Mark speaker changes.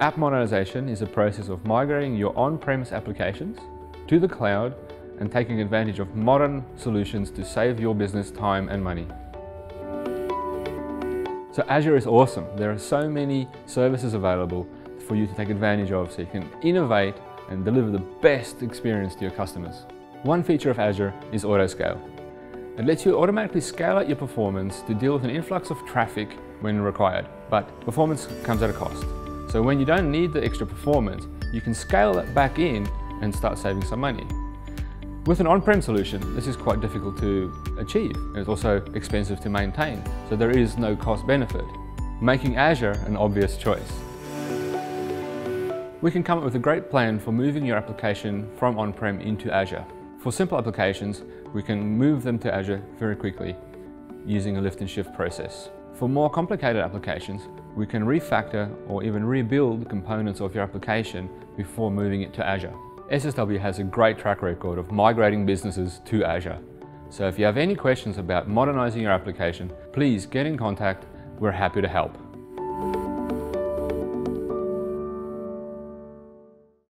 Speaker 1: App modernization is a process of migrating your on-premise applications to the cloud and taking advantage of modern solutions to save your business time and money. So Azure is awesome. There are so many services available for you to take advantage of so you can innovate and deliver the best experience to your customers. One feature of Azure is Autoscale. It lets you automatically scale out your performance to deal with an influx of traffic when required, but performance comes at a cost. So when you don't need the extra performance, you can scale that back in and start saving some money. With an on-prem solution, this is quite difficult to achieve and it's also expensive to maintain, so there is no cost benefit, making Azure an obvious choice. We can come up with a great plan for moving your application from on-prem into Azure. For simple applications, we can move them to Azure very quickly using a lift and shift process. For more complicated applications, we can refactor or even rebuild components of your application before moving it to Azure. SSW has a great track record of migrating businesses to Azure. So if you have any questions about modernizing your application, please get in contact. We're happy to help.